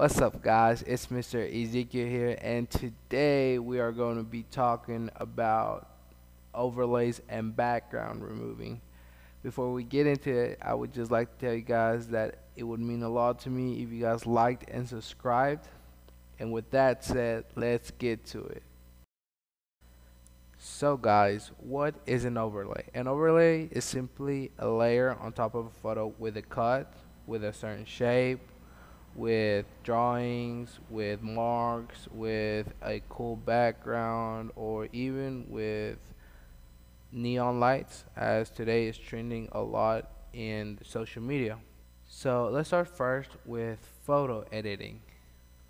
What's up, guys? It's Mr. Ezekiel here, and today we are going to be talking about overlays and background removing. Before we get into it, I would just like to tell you guys that it would mean a lot to me if you guys liked and subscribed. And with that said, let's get to it. So guys, what is an overlay? An overlay is simply a layer on top of a photo with a cut, with a certain shape, with drawings, with marks, with a cool background, or even with neon lights, as today is trending a lot in social media. So let's start first with photo editing.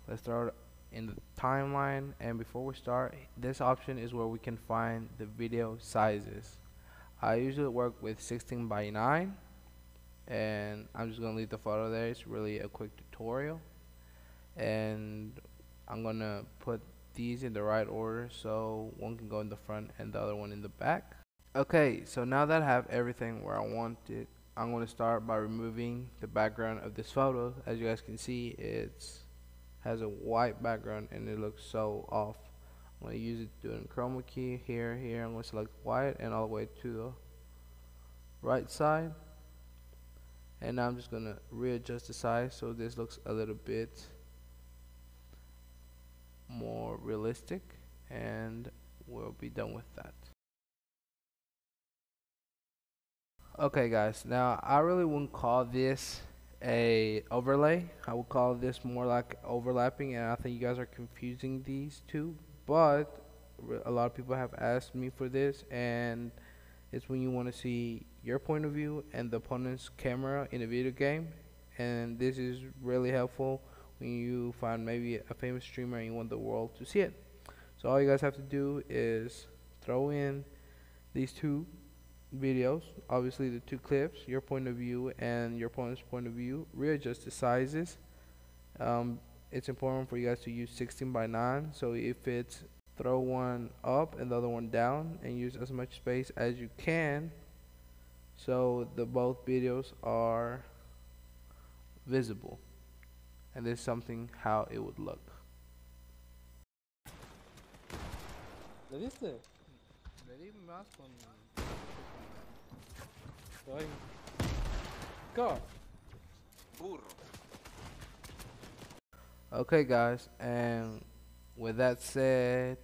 Let's start in the timeline and before we start this option is where we can find the video sizes I usually work with 16 by 9 and I'm just gonna leave the photo there. It's really a quick tutorial. And I'm gonna put these in the right order so one can go in the front and the other one in the back. Okay so now that I have everything where I want it I'm to start by removing the background of this photo. As you guys can see it's has a white background and it looks so off. I'm to use it doing chroma key here here. I'm to select white and all the way to the right side and now I'm just going to readjust the size so this looks a little bit more realistic and we'll be done with that okay guys now I really wouldn't call this a overlay. I would call this more like overlapping, and I think you guys are confusing these two. But a lot of people have asked me for this, and it's when you want to see your point of view and the opponent's camera in a video game, and this is really helpful when you find maybe a famous streamer and you want the world to see it. So all you guys have to do is throw in these two videos, obviously the two clips, your point of view and your opponent's point of view, readjust the sizes. Um, it's important for you guys to use 16 by 9, so if it's throw one up and the other one down and use as much space as you can so the both videos are visible and this is something how it would look. ¿Le diste? Le di más con Ay. Go. Burro. Okay guys, and with that said,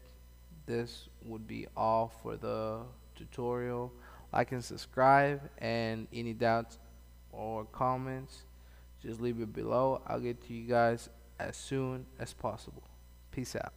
this would be all for the tutorial. Like and subscribe, and any doubts or comments, just leave it below. I'll get to you guys as soon as possible. Peace out.